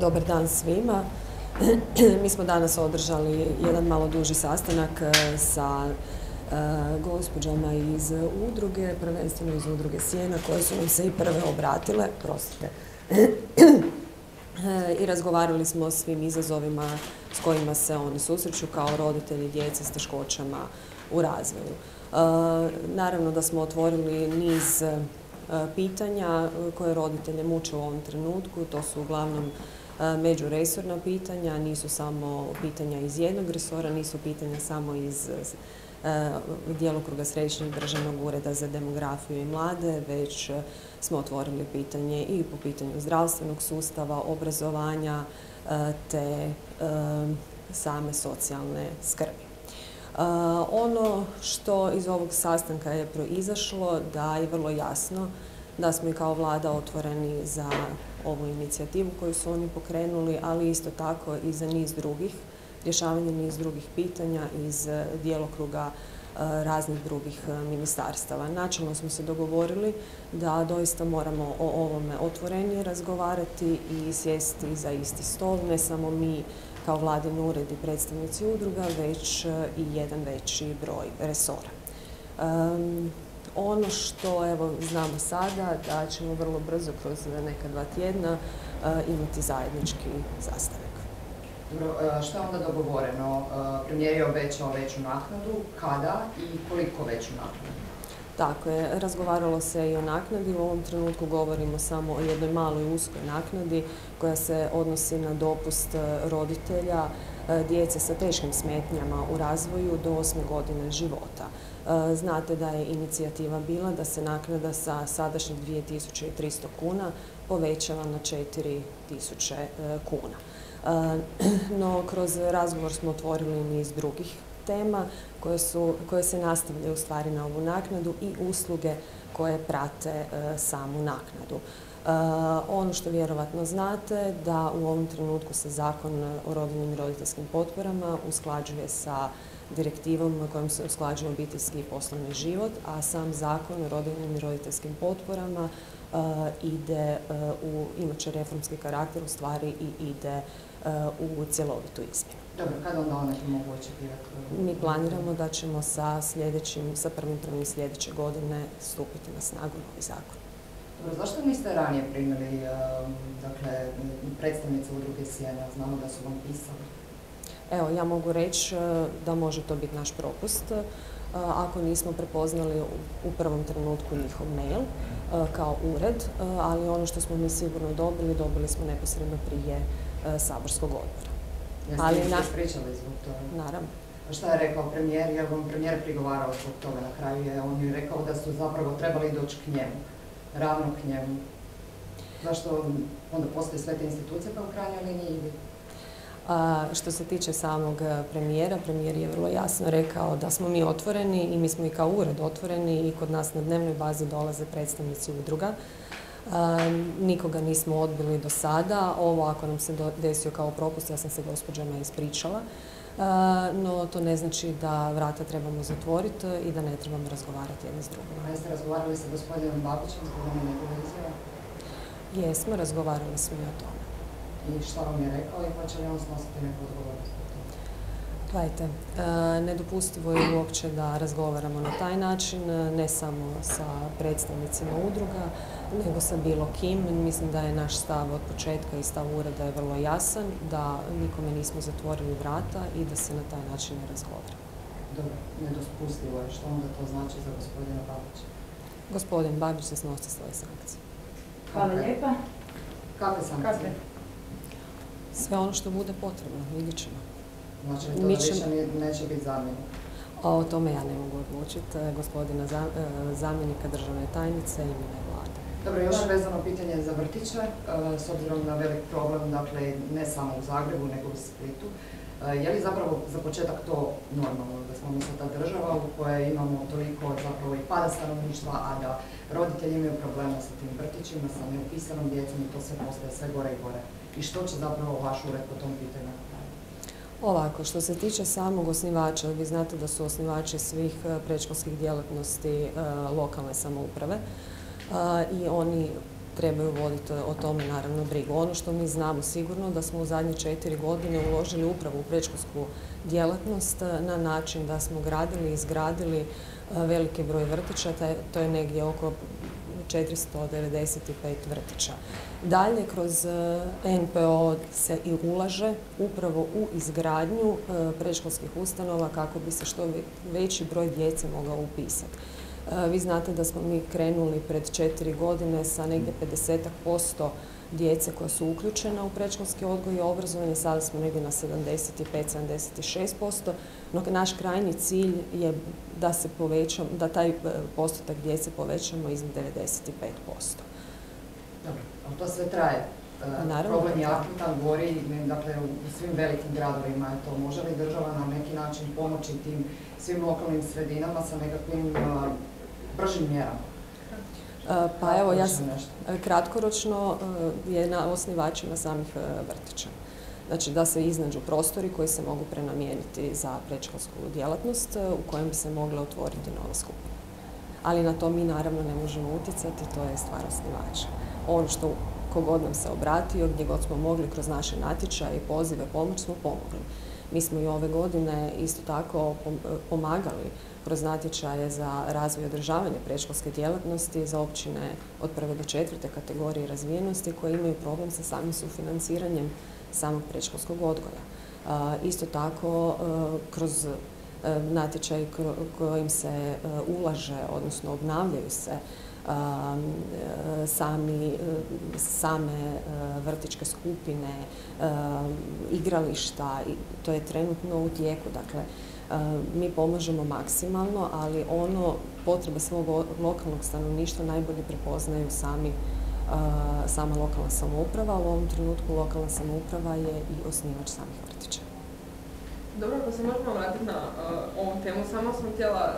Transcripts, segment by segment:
Dobar dan svima. Mi smo danas održali jedan malo duži sastanak e, sa e, gospođama iz udruge, prvenstveno iz udruge Sjena, koje su nam se i prve obratile, prostite, e, i razgovarali smo o svim izazovima s kojima se oni susreću kao roditelji djece s teškoćama u razvoju. Naravno da smo otvorili niz pitanja koje roditelje muče u ovom trenutku, to su uglavnom međuresorna pitanja, nisu samo pitanja iz jednog resora, nisu pitanja samo iz djelokruga Središnjeg državnog ureda za demografiju i mlade, već smo otvorili pitanje i po pitanju zdravstvenog sustava, obrazovanja te same socijalne skrbi. Ono što iz ovog sastanka je proizašlo da je vrlo jasno da smo i kao vlada otvoreni za ovu inicijativu koju su oni pokrenuli, ali isto tako i za niz drugih, rješavanje niz drugih pitanja iz djelokruga e, raznih drugih e, ministarstava. Načelno smo se dogovorili da doista moramo o ovome otvorenije razgovarati i sjesti za isti stol, ne samo mi kao vladin ured i predstavnici udruga, već e, i jedan veći broj resora. Ono što evo, znamo sada da ćemo vrlo brzo kroz neka dva tjedna e, imati zajednički sastanak. Dobro, e, što je onda dogovoreno? E, premijer je obećao veću naknadu, kada i koliko veću naknadu? Tako je, razgovaralo se i o naknadi, u ovom trenutku govorimo samo o jednoj maloj uskoj naknadi koja se odnosi na dopust roditelja djece sa teškim smetnjama u razvoju do osme godine života. E, znate da je inicijativa bila da se naknada sa sadašnjih 2300 kuna povećava na 4000 e, kuna. E, no, kroz razgovor smo otvorili niz drugih tema koje, su, koje se nastavljaju u stvari na ovu naknadu i usluge koje prate samu naknadu. Ono što vjerovatno znate da u ovom trenutku se zakon o rodinim i roditeljskim potporama usklađuje sa direktivom kojom se usklađuje obiteljski i poslovni život, a sam zakon o rodiljnim i roditeljskim potporama uh, ide uh, u, imat će reformski karakter u stvari i ide uh, u cjelovitu izmjenu. Dobro, kada onda one mogu očekivati? Mi planiramo da ćemo sa sljedećim, sa prvim prvim sljedeće godine stupiti na snagu novi zakon. Dobro, zašto niste ranije primili um, dakle, predstavnice udruge Sijena? Znamo da su vam pisali. Evo, ja mogu reći e, da može to biti naš propust e, ako nismo prepoznali u prvom trenutku njihov mail e, kao ured, ali ono što smo mi sigurno dobili, dobili smo neposredno prije saborskog odbora. Jeste ali na... pričali zbog toga? Naravno. A šta je rekao premijer? Je vam premijer prigovarao zbog toga na kraju? Je on je rekao da su zapravo trebali doći k njemu, ravno k njemu. Zašto onda postoje sve te institucije pa u krajnjoj liniji što se tiče samog e, premijera, premijer je vrlo jasno rekao da smo mi otvoreni i mi smo i kao ured otvoreni i kod nas na dnevnoj bazi dolaze predstavnici udruga. nikoga nismo odbili do sada. Ovo ako nam se desio kao propust, ja sam se gospođama ispričala. No to ne znači da vrata trebamo zatvoriti i da ne trebamo razgovarati jedni s drugim. A jeste razgovarali sa gospodinom Babićem zbog njegove izjave? Jesmo, razgovarali smo i o tome i što vam je rekao i hoće li on snositi neku odgovornost? Gledajte, e, nedopustivo je uopće da razgovaramo na taj način, ne samo sa predstavnicima udruga, nego sa bilo kim. Mislim da je naš stav od početka i stav ureda je vrlo jasan, da nikome nismo zatvorili vrata i da se na taj način ne razgovara. Dobro, nedopustivo je. Što onda to znači za gospodina Babića? Gospodin Babić se snosi svoje sankcije. Hvala lijepa. Kakve sankcije? Sve ono što bude potrebno, vidjet ćemo. Znači to Mi više neće biti zamjenik? O tome ja ne mogu odlučiti. E, gospodina e, zamjenika državne tajnice i mene vlade. Dobro, još vezano pitanje za vrtiće, e, s obzirom na velik problem, dakle, ne samo u Zagrebu, nego u Splitu. Je li zapravo za početak to normalno, da smo mi ta država u kojoj imamo toliko zapravo i pada stanovništva, a da roditelji imaju problema sa tim vrtićima, sa neupisanom djecom i to sve postaje sve gore i gore? i što će zapravo vaš ured po tom pitanju Ovako, što se tiče samog osnivača, vi znate da su osnivači svih e, predškolskih djelatnosti e, lokalne samouprave e, i oni trebaju voditi o tome naravno brigu. Ono što mi znamo sigurno da smo u zadnje četiri godine uložili upravo u predškolsku djelatnost na način da smo gradili i izgradili veliki broj vrtića, to je negdje oko 495 vrtića. Dalje, kroz NPO se i ulaže upravo u izgradnju predškolskih ustanova kako bi se što veći broj djece mogao upisati. Vi znate da smo mi krenuli pred četiri godine sa negdje 50% djece koja su uključena u predškolski odgoj i obrazovanje, sada smo negdje na 75-76%, no naš krajnji cilj je da se poveća, da taj e, postotak djece povećamo iznad 95%. Dobro, ali to sve traje. E, Naravno. Problem je akutan, gori, dakle u svim velikim gradovima je to. Može li država na neki način pomoći tim svim lokalnim sredinama sa nekakvim e, bržim mjerama? Pa evo, ja kratkoročno je na osnivačima samih vrtića. Znači da se iznađu prostori koji se mogu prenamijeniti za predškolsku djelatnost u kojem bi se mogle otvoriti nove skupine. Ali na to mi naravno ne možemo utjecati, to je stvar osnivača. Ono što kogod nam se obratio, gdje god smo mogli kroz naše natječaje i pozive pomoć smo pomogli. Mi smo i ove godine isto tako pomagali kroz natječaje za razvoj i održavanje predškolske djelatnosti za općine od prve do četvrte kategorije razvijenosti koje imaju problem sa samim sufinanciranjem samog predškolskog odgoja. Isto tako, kroz natječaj kojim se ulaže, odnosno obnavljaju se sami, same vrtičke skupine, igrališta, to je trenutno u tijeku. Dakle, mi pomažemo maksimalno, ali ono potrebe svog lokalnog stanovništva najbolje prepoznaju sami sama lokalna samouprava, u ovom trenutku lokalna samouprava je i osnivač samih vrtića. Dobro, ako se možemo vratiti na ovu temu, samo sam htjela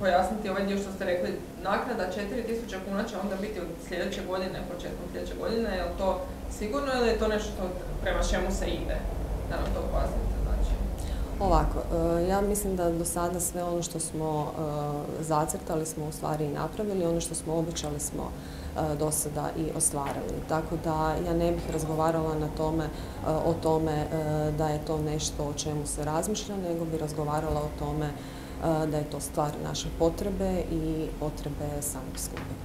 pojasniti ovaj dio što ste rekli. Naknada 4000 kuna će onda biti od sljedeće godine, početkom sljedeće godine, je li to sigurno ili je to nešto prema čemu se ide? Da nam to pojasnite. Znači. Ovako, ja mislim da do sada sve ono što smo zacrtali smo u stvari i napravili, ono što smo obećali smo E, do sada i ostvarili. Tako da ja ne bih razgovarala na tome, e, o tome e, da je to nešto o čemu se razmišlja, nego bi razgovarala o tome da je to stvar naše potrebe i potrebe samog skupine.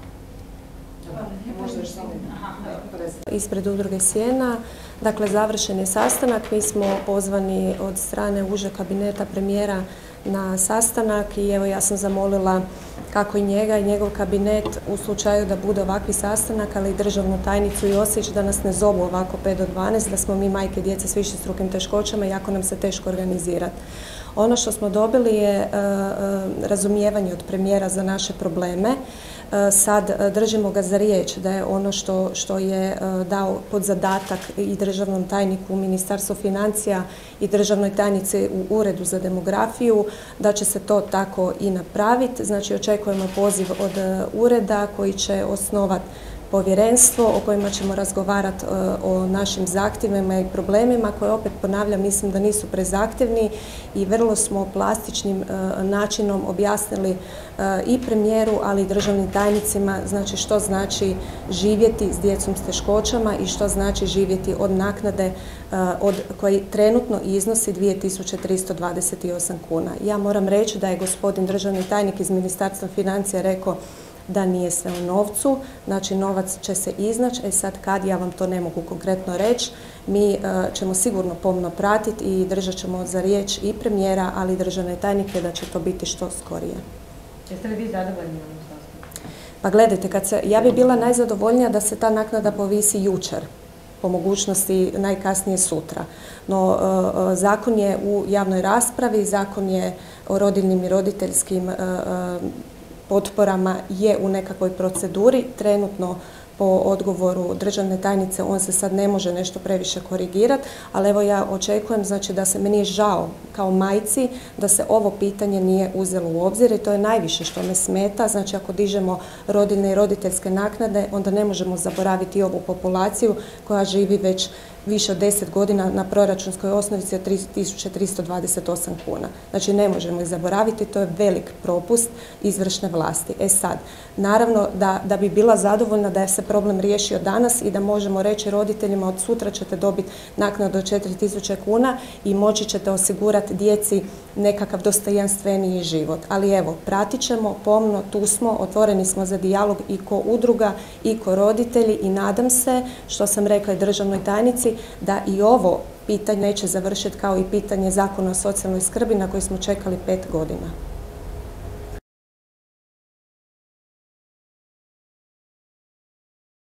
Ispred udruge Sjena, dakle završen je sastanak, mi smo pozvani od strane uže kabineta premijera na sastanak i evo ja sam zamolila kako i njega i njegov kabinet u slučaju da bude ovakvi sastanak, ali i državnu tajnicu i Josić da nas ne zovu ovako 5 do 12, da smo mi majke djece s višestrukim teškoćama i jako nam se teško organizirati. Ono što smo dobili je e, e, razumijevanje od premijera za naše probleme. E, sad držimo ga za riječ da je ono što, što je dao pod zadatak i državnom tajniku u Ministarstvu financija i državnoj tajnici u Uredu za demografiju, da će se to tako i napraviti. Znači očekujemo poziv od ureda koji će osnovati povjerenstvo o kojima ćemo razgovarati e, o našim zahtjevima i problemima koje opet ponavljam mislim da nisu prezahtjevni i vrlo smo plastičnim e, načinom objasnili e, i premijeru ali i državnim tajnicima znači što znači živjeti s djecom s teškoćama i što znači živjeti od naknade od, koji trenutno iznosi 2328 kuna. Ja moram reći da je gospodin državni tajnik iz Ministarstva financija rekao da nije sve u novcu, znači novac će se iznaći, e sad kad ja vam to ne mogu konkretno reći, mi e, ćemo sigurno pomno pratiti i držat ćemo za riječ i premijera, ali i državne tajnike da će to biti što skorije. Jeste li vi zadovoljni Pa gledajte, kad se, ja bi bila najzadovoljnija da se ta naknada povisi jučer, po mogućnosti najkasnije sutra. No, e, e, zakon je u javnoj raspravi, zakon je o rodiljnim i roditeljskim potporama je u nekakvoj proceduri. Trenutno po odgovoru državne tajnice on se sad ne može nešto previše korigirati, ali evo ja očekujem znači da se meni je žao kao majci da se ovo pitanje nije uzelo u obzir i to je najviše što me smeta. Znači ako dižemo rodiljne i roditeljske naknade onda ne možemo zaboraviti ovu populaciju koja živi već više od 10 godina na proračunskoj osnovici od 3328 kuna. Znači ne možemo ih zaboraviti, to je velik propust izvršne vlasti. E sad, naravno da, da bi bila zadovoljna da je se problem riješio danas i da možemo reći roditeljima od sutra ćete dobiti naknadu od 4000 kuna i moći ćete osigurati djeci nekakav dostojanstveniji život. Ali evo, pratit ćemo pomno, tu smo, otvoreni smo za dijalog i ko udruga i ko roditelji i nadam se, što sam rekla i državnoj tajnici, da i ovo pitanje neće završiti kao i pitanje zakona o socijalnoj skrbi na koji smo čekali pet godina.